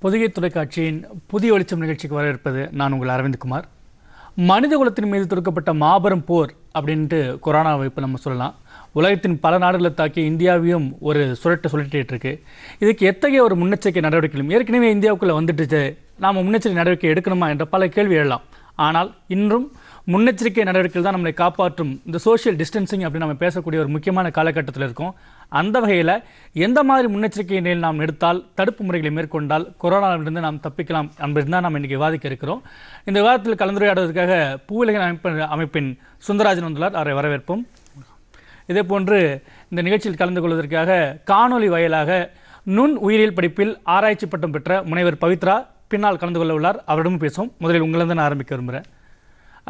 பொதிகை தொலைக்காட்சியின் புதிய வெளிச்சம் நிகழ்ச்சிக்கு வரவேற்பது நான் உங்கள் அரவிந்த்குமார் மனித குலத்தின் மீது தொடுக்கப்பட்ட மாபெரும் போர் அப்படின்ட்டு கொரோனா வைப்பு நம்ம சொல்லலாம். உலகத்தின் பல நாடுகளை தாக்கி இந்தியாவையும் ஒரு சுழட்ட சுழட்டிட்டு இருக்கு. இதுக்கு எத்தகைய ஒரு முன்னெச்சரிக்கை நடவடிக்கைகளும்? ஏற்கனவே இந்தியாவுக்குள்ளே வந்துட்டுச்சு. நாம் முன்னெச்சரிக்கை நடவடிக்கை எடுக்கணுமா என்ற பல கேள்வி எழலாம். ஆனால் இன்றும் முன்னெச்சரிக்கை நடவடிக்கைகள் தான் நம்மளை காப்பாற்றும். இந்த சோஷியல் டிஸ்டன்சிங் அப்படின்னு நம்ம பேசக்கூடிய ஒரு முக்கியமான காலகட்டத்தில் இருக்கோம். அந்த வகையில் எந்த மாதிரி முன்னெச்சரிக்கை நிலையில் நாம் எடுத்தால் தடுப்பு முறைகளை மேற்கொண்டால் கொரோனாவிலிருந்து நாம் தப்பிக்கலாம் என்பது தான் நாம் இன்றைக்கி விவாதிக்க இருக்கிறோம். இந்த விவாதத்தில் கலந்துரையாடுவதற்காக பூவிலகன் அமைப்பின் அமைப்பின் சுந்தராஜன் வந்துள்ளார். அவரை வரவேற்போம். இதே போன்று இந்த நிகழ்ச்சியில் கலந்து கொள்வதற்காக காணொளி வாயிலாக நுண் உயிரியல் படிப்பில் ஆராய்ச்சி பட்டம் பெற்ற முனைவர் பவித்ரா பின்னால் கலந்து கொள்ள உள்ளார். அவரிடமும் பேசும் முதலில் உங்களிருந்து நான் ஆரம்பிக்க விரும்புகிறேன்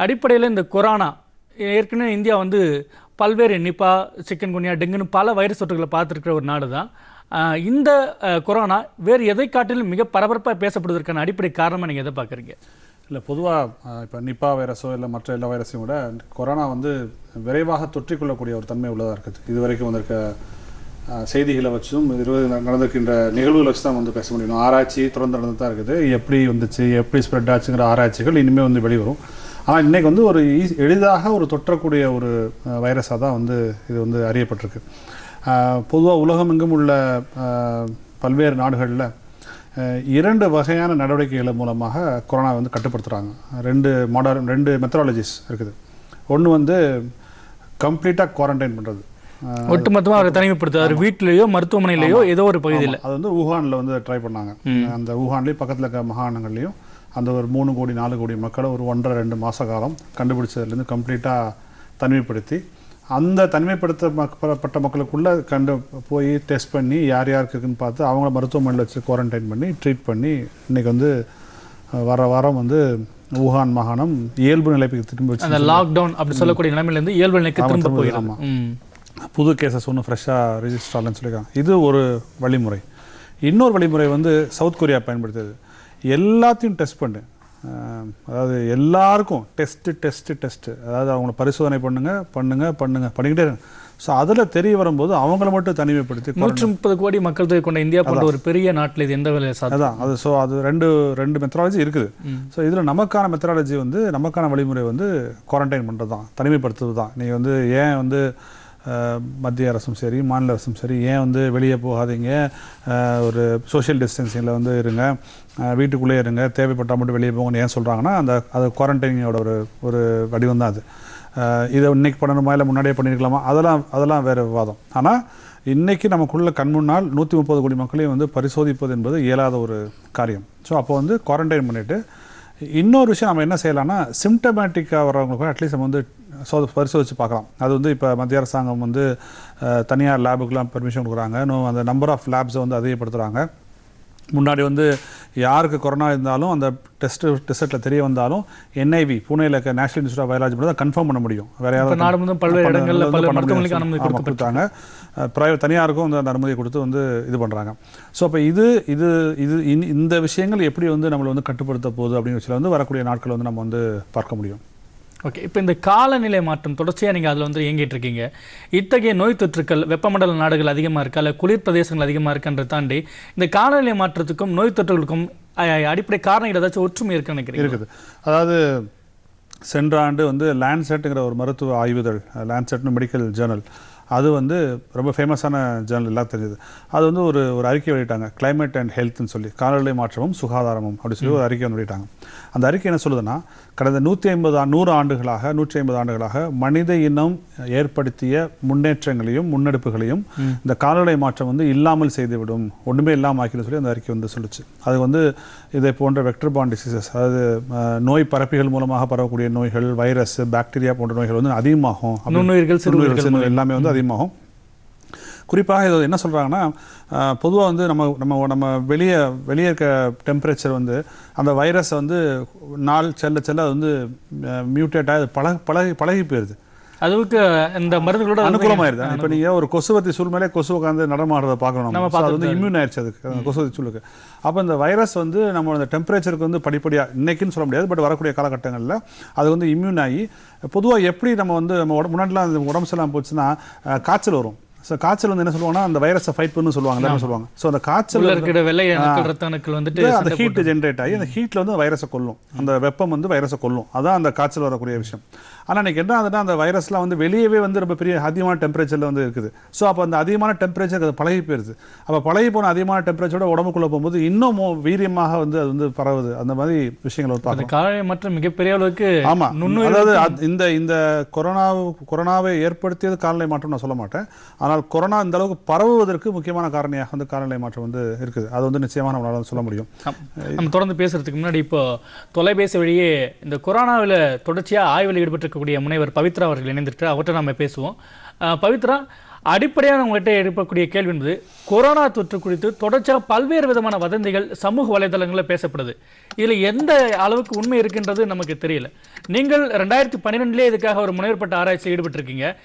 அடிப்படையில் இந்த கொரோனா ஏற்கனவே இந்தியா வந்து பல்வேறு நிப்பா சிக்கன் குனியா டெங்குன்னு பல வைரஸ் தொற்றுகளை பார்த்துருக்கிற ஒரு நாடு தான். இந்த கொரோனா வேறு எதை காட்டிலும் மிக பரபரப்பாக பேசப்படுவதற்கான அடிப்படை காரணமாக நீங்கள் எதை பார்க்குறீங்க? இல்லை பொதுவாக இப்போ நிப்பா வைரஸோ இல்லை மற்ற எல்லா வைரஸையும் விட கொரோனா வந்து விரைவாக தொற்றிக்கொள்ளக்கூடிய ஒரு தன்மை உள்ளதாக இருக்குது. இது வரைக்கும் வந்திருக்க செய்திகளை வச்சும் இருபது நடந்திருக்கின்ற நிகழ்வுகளை வச்சு தான் வந்து பேச முடியும். ஆராய்ச்சி தொடர்ந்து நடந்து தான் இருக்குது. எப்படி வந்துச்சு எப்படி ஸ்ப்ரெட் ஆச்சுங்கிற ஆராய்ச்சிகள் இனிமேல் வந்து வெளிவரும். ஆனால் இன்றைக்கி வந்து ஒரு ஈ- எளிதாக ஒரு தொற்றக்கூடிய ஒரு வைரஸாக தான் வந்து இது வந்து அறியப்பட்டிருக்கு. பொதுவாக உலகமெங்கும் உள்ள பல்வேறு நாடுகளில் இரண்டு வகையான நடவடிக்கைகள் மூலமாக கொரோனா வந்து கட்டுப்படுத்துகிறாங்க ரெண்டு மாடர்ன் ரெண்டு மெத்தடாலஜிஸ் இருக்குது. ஒன்று வந்து கம்ப்ளீட்டாக குவாரண்டைன் பண்ணுறது ஒட்டுமொத்தமாக அவரை தனிமைப்படுத்த அவர் வீட்டிலேயோ மருத்துவமனையிலேயோ ஏதோ ஒரு பகுதியில். அது வந்து ஊகானில் வந்து ட்ரை பண்ணாங்க. அந்த ஊகான்லேயும் பக்கத்தில் இருக்க மாகாணங்கள்லையும் அந்த ஒரு மூணு கோடி நாலு கோடி மக்களை ஒரு ஒன்றரை ரெண்டு மாத காலம் கண்டுபிடிச்சதுலேருந்து கம்ப்ளீட்டாக தனிமைப்படுத்தி அந்த தனிமைப்படுத்தப்பட்ட மக்களுக்குள்ள கண்டு போய் டெஸ்ட் பண்ணி யார் யாருக்கு இருக்குன்னு பார்த்து அவங்கள மருத்துவமனையில் வச்சு குவாரண்டைன் பண்ணி ட்ரீட் பண்ணி இன்னைக்கு வந்து வர வாரம் வந்து ஊகான் மாகாணம் இயல்பு நிலைக்கு திரும்பி வச்சு அந்த லாக்டவுன் அப்படி சொல்லக்கூடிய நிலைமையிலேருந்து இயல்பு நிலைக்கு திரும்ப திரும்ப போயிடும் ஆமா. ம். புது கேசஸ் ஒன்றும் ஃப்ரெஷ்ஷாக ரிஜிஸ்டர் ஆகலன்னு சொல்லியிருக்காங்க. இது ஒரு வழிமுறை. இன்னொரு வழிமுறை வந்து சவுத் கொரியா பயன்படுத்துது எல்லாத்தையும் டெஸ்ட் பண்ணு. அதாவது எல்லாருக்கும் டெஸ்ட்டு டெஸ்ட்டு டெஸ்ட்டு அதாவது அவங்கள பரிசோதனை பண்ணுங்க பண்ணுங்க பண்ணுங்க. பண்ணிக்கிட்டே இருங்க. ஸோ அதில் தெரிய வரும்போது அவங்கள மட்டும் தனிமைப்படுத்தி நூற்றி முப்பது கோடி மக்கள் தொகை கொண்ட இந்தியா போன்ற ஒரு பெரிய நாட்டில் இது எந்த வேலையை அதான். அது ஸோ அது ரெண்டு ரெண்டு மெத்தடாலஜி இருக்குது. ஸோ இதில் நமக்கான மெத்தடாலஜி வந்து நமக்கான வழிமுறை வந்து குவாரண்டைன் பண்ணுறது தான். தனிமைப்படுத்துவது தான். நீங்கள் வந்து ஏன் வந்து மத்திய அரசும் சரி மாநில அரசும் சரி ஏன் வந்து வெளியே போகாதீங்க? ஒரு சோஷியல் டிஸ்டன்சிங்கில் வந்து இருங்க. வீட்டுக்குள்ளே இருங்க. தேவைப்பட்டால் மட்டும் வெளியே போங்கன்னு ஏன் சொல்கிறாங்கன்னா அந்த அது குவாரண்டைனோட ஒரு ஒரு வடிவம் தான் அது. இதை இன்னைக்கு பண்ணணுமா இல்லை முன்னாடியே பண்ணியிருக்கலாமா? அதெல்லாம் அதெல்லாம் வேறு விவாதம். ஆனால் இன்றைக்கி நமக்குள்ள கண் முன்னால் நூற்றி முப்பது கோடி மக்களையும் வந்து பரிசோதிப்பது என்பது இயலாத ஒரு காரியம். ஸோ அப்போ வந்து குவாரண்டைன் பண்ணிவிட்டு இன்னொரு விஷயம் நம்ம என்ன செய்யலாம்னா சிம்டமேட்டிக்காக வரவங்களுக்கு அட்லீஸ்ட் நம்ம வந்து சோ பரிசோதித்து பார்க்கலாம். அது வந்து இப்போ மத்திய அரசாங்கம் வந்து தனியார் லேபுக்கெலாம் பெர்மிஷன் கொடுக்குறாங்க. இன்னும் அந்த நம்பர் ஆஃப் லேப்ஸை வந்து அதிகப்படுத்துகிறாங்க முன்னாடி வந்து யாருக்கு கொரோனா இருந்தாலும் அந்த டெஸ்ட் ரிசல்ட்டில் தெரிய வந்தாலும் என்ஐவி புனேல இருக்க நேஷனல் இன்ஸ்டியூட் ஆஃப் பயாலஜி தான் கன்ஃபார்ம் பண்ண முடியும் வேற நாடு முழுவதும் பல்வேறு இடங்கள்ல பல்வேறு மருத்துவமனைக்கு. அனுமதி. கொடுத்தாங்க பிரைவேட் தனியாருக்கும் வந்து அந்த அனுமதி கொடுத்து வந்து இது பண்ணுறாங்க ஸோ அப்போ இது இது இது இந்- இந்த விஷயங்கள் எப்படி வந்து நம்மளை வந்து கட்டுப்படுத்த போகுது அப்படின்னு சொல்லி வந்து வரக்கூடிய நாட்கள் வந்து நம்ம வந்து பார்க்க முடியும் ஓகே இப்போ இந்த காலநிலை மாற்றம் தொடர்ச்சியாக நீங்கள் அதில் வந்து இயங்கிட்டு இருக்கீங்க. இத்தகைய நோய் தொற்றுக்கள் வெப்பமண்டல நாடுகள் அதிகமாக இருக்கா? இல்லை குளிர் பிரதேசங்கள் அதிகமாக இருக்கின்றதை தாண்டி இந்த காலநிலை மாற்றத்துக்கும் நோய் தொற்றுகளுக்கும் அடிப்படை காரணங்கள் ஏதாச்சும் ஒற்றுமை இருக்குன்னு நினைக்கிறீங்க இருக்குது. அதாவது சென்ற ஆண்டு வந்து லேண்ட்செட்டுங்கிற ஒரு மருத்துவ ஆய்வுதழ் லேண்ட்செட்னு மெடிக்கல் ஜேர்னல் அது வந்து ரொம்ப ஃபேமஸான ஜேர்னல் எல்லாம் தெரிஞ்சது. அது வந்து ஒரு ஒரு அறிக்கை வெளியிட்டாங்க. Climate அண்ட் ஹெல்த்னு சொல்லி. காலநிலை மாற்றமும் சுகாதாரமும் அப்படி சொல்லி ஒரு அறிக்கை வந்து வெளியிட்டாங்க. அந்த அறிக்கை என்ன சொல்லுதுன்னா கடந்த நூற்றி ஐம்பது நூறு ஆண்டுகளாக நூற்றி ஐம்பது ஆண்டுகளாக மனித இனம் ஏற்படுத்திய முன்னேற்றங்களையும் முன்னெடுப்புகளையும் இந்த காலநிலை மாற்றம் வந்து இல்லாமல் செய்துவிடும் ஒன்றுமே இல்லாமல் ஆக்கிடும் சொல்லி அந்த அறிக்கை வந்து சொல்லுச்சு. அது வந்து இதை போன்ற வெக்டர் பான் டிசீசஸ் அதாவது நோய் பரப்பிகள் மூலமாக பரவக்கூடிய நோய்கள் வைரஸ் பாக்டீரியா போன்ற நோய்கள் வந்து அதிகமாகும். நுண்ணுயிர்கள், சிறுநுயிர்கள் எல்லாமே வந்து அதிகமாகும். குறிப்பாக இது என்ன சொல்கிறாங்கன்னா பொதுவாக வந்து நம்ம நம்ம நம்ம வெளியே வெளியே இருக்க டெம்பரேச்சர் வந்து அந்த வைரஸ் வந்து நாள் செல்ல செல்ல அது வந்து மியூட்டேட் ஆகி பழக பழகி பழகி போயிடுது அதுக்கு இந்த மருந்துகளோட அனுகூலமாயிருது. இப்போ நீங்கள் ஒரு கொசுவத்தி சூழ் மேலே கொசு உட்காந்து நடமாடுறத பார்க்கணும். நம்ம அது வந்து இம்யூன் ஆயிடுச்சு அதுக்கு அந்த கொசுவத்தி சூழுக்கு. அப்போ இந்த வைரஸ் வந்து நம்ம அந்த டெம்பரேச்சருக்கு வந்து படிப்படியாக இன்னைக்குன்னு சொல்ல முடியாது பட் வரக்கூடிய காலகட்டங்களில் அது வந்து இம்யூன் ஆகி பொதுவாக எப்படி நம்ம வந்து நம்ம உடம்பு முன்னாடிலாம் உடம்பு சரியில்லாம போச்சுன்னா காய்ச்சல் வரும். ஸோ காய்ச்சல் வந்து என்ன சொல்லுவாங்கன்னா அந்த வைரஸை ஃபைட் பண்ணு சொல்லுவாங்க எல்லாரும் சொல்லுவாங்க. ஸோ அந்த காய்ச்சல் இருக்கிற வெள்ளை அணுக்கள் ரத்த அணுக்கள் வந்துட்டு வந்து அந்த ஹீட் ஜென்ரேட் ஆகி அந்த ஹீட்ல வந்து வைரஸை கொல்லும். அந்த வெப்பம் வந்து வைரஸை கொல்லும். அதான் அந்த காய்ச்சல் வரக்கூடிய விஷயம். ஆனா இன்னைக்கு என்ன ஆகுதுன்னா அந்த வைரஸ்லாம் வந்து வெளியவே வந்து ரொம்ப பெரிய அதிகமான டெம்பரேச்சர்ல வந்து இருக்குது. ஸோ அப்போ அந்த அதிகமான டெம்பரேச்சர் அது பழகி போயிருது. அப்போ பழகி போன அதிகமான டெம்பரேச்சரோட உடம்புக்குள்ள போகும்போது இன்னும் வீரியமாக வந்து அது வந்து பரவுது. அந்த மாதிரி விஷயங்கள் வந்து பார்க்கலாம் காலை மற்றும் மிகப்பெரிய அளவுக்கு ஆமா. நுண்ணுயிர் அதாவது அது- இந்த இந்த கொரோனா கொரோனாவை ஏற்படுத்தியது காலநிலை மாற்றம் நான் சொல்ல மாட்டேன். ஆனால் கொரோனா இந்த அளவுக்கு பரவுவதற்கு முக்கியமான காரணியாக வந்து காலநிலை மாற்றம் வந்து இருக்குது. அது வந்து நிச்சயமாக நம்மளால சொல்ல முடியும். நம்ம தொடர்ந்து பேசுறதுக்கு முன்னாடி இப்போ தொலைபேசி வழியே இந்த கொரோனாவில் தொடர்ச்சியா ஆய்வில் இருக்கக்கூடிய முனைவர் பவித்ரா அவர்கள் இணைந்திருக்கு அவர்கிட்ட நம்ம பேசுவோம். பவித்ரா அடிப்படையாக உங்கள்கிட்ட எழுப்பக்கூடிய கேள்வி என்பது கொரோனா தொற்று குறித்து தொடர்ச்சியாக பல்வேறு விதமான வதந்திகள் சமூக வலைதளங்களில் பேசப்படுது. இதில் எந்த அளவுக்கு உண்மை இருக்கின்றது நமக்கு தெரியல. நீங்கள் ரெண்டாயிரத்தி பன்னிரெண்டுலேயே இதுக்காக ஒரு முனைவர்பட்ட ஆராய்ச்சியில் ஈடுபட்டிருக்கீங்க.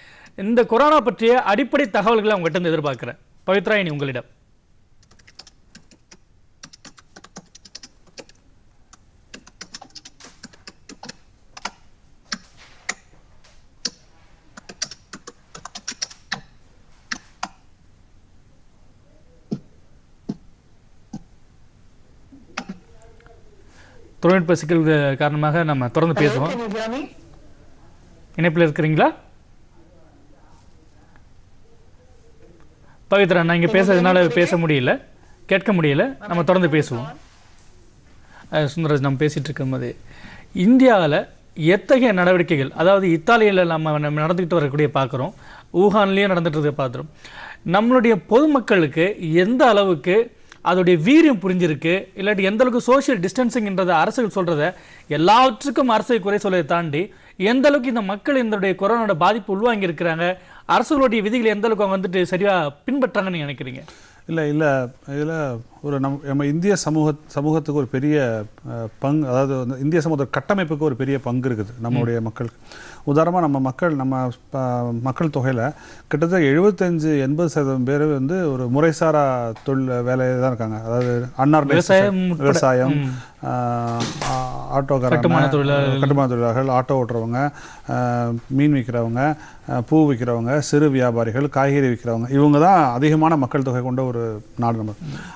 இந்த கொரோனா பற்றிய அடிப்படை தகவல்களை உங்கள்கிட்ட இருந்து எதிர்பார்க்கிறேன். பவித்ரா இனி உங்களிடம். தொழில்நுட்ப சிக்கல் காரணமாக நம்ம தொடர்ந்து பேசுவோம்? இணைப்பில் இருக்கிறீங்களா? பவித்ரா நான் இங்கே பேசுறதுனால பேச முடியல. கேட்க முடியல. நம்ம தொடர்ந்து பேசுவோம். சுந்தரராஜ் நம்ம பேசிட்டு இருக்கும்போது இந்தியாவில் எத்தகைய நடவடிக்கைகள் அதாவது இத்தாலியில் நம்ம நம்ம நடந்துக்கிட்டு வரக்கூடிய பார்க்குறோம் ஊகான்லேயும் நடந்துட்டு இருக்க பார்க்குறோம் நம்மளுடைய பொதுமக்களுக்கு எந்த அளவுக்கு அதோடைய வீரியம் புரிஞ்சிருக்கு. இல்லாட்டி எந்த அளவுக்கு சோஷியல் டிஸ்டன்சிங்ன்றத அரசுகள் சொல்கிறத எல்லாவற்றுக்கும் அரசை குறை சொல்வதை தாண்டி எந்த அளவுக்கு இந்த மக்கள் இதனுடைய கொரோனாவோட பாதிப்பு உள்வாங்கி இருக்கிறாங்க அரசுகளுடைய விதிகளை எந்த அளவுக்கு அவங்க வந்துட்டு சரியாக பின்பற்றாங்கன்னு நினைக்கிறீங்க? இல்ல இல்ல இதுல ஒரு நம் நம்ம இந்திய சமூக சமூகத்துக்கு ஒரு பெரிய பங்கு அதாவது இந்திய சமூக கட்டமைப்புக்கு ஒரு பெரிய பங்கு இருக்குது நம்மளுடைய மக்களுக்கு உதாரணமா நம்ம மக்கள் நம்ம மக்கள் தொகையில கிட்டத்தட்ட எழுபத்தஞ்சு எண்பது சதவீதம் பேர் வந்து ஒரு முறைசாரா தொழில் வேலையில தான் இருக்காங்க அதாவது அன்னார் விவசாயம். விவசாயம். ஆட்டோக்காரங்க கட்டுமான தொழிலாளர்கள். கட்டுமான தொழிலாளர்கள் ஆட்டோ ஓட்டுறவங்க மீன் விற்கிறவங்க பூ விற்கிறவங்க சிறு வியாபாரிகள் காய்கறி விற்கிறவங்க இவங்க தான் அதிகமான மக்கள் தொகை கொண்ட ஒரு நாடு நம்ம.